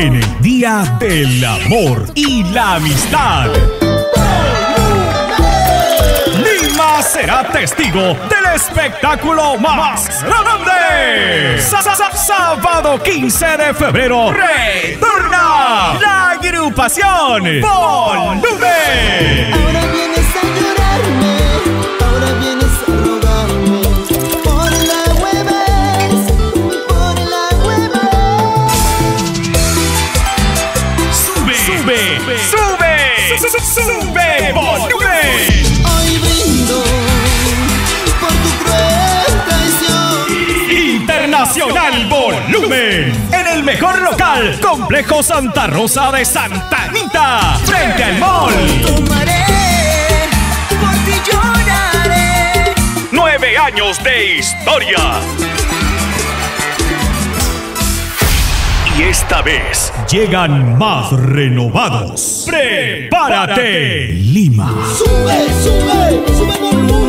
Día del Amor y la Amistad. Lima será testigo del espectáculo más grande. Sábado 15 de febrero, retorna la agrupación Volumen. Sube, sube, sube, su- su- sube, volumen. Hoy brindo por tu cruel traición. Internacional Volumen. En el mejor local, Complejo Santa Rosa de Santa Anita, frente al mall. Tomaré, por ti lloraré. Nueve años de historia. Y esta vez llegan más renovados. ¡Prepárate! Lima. Sube, sube, sube volumen.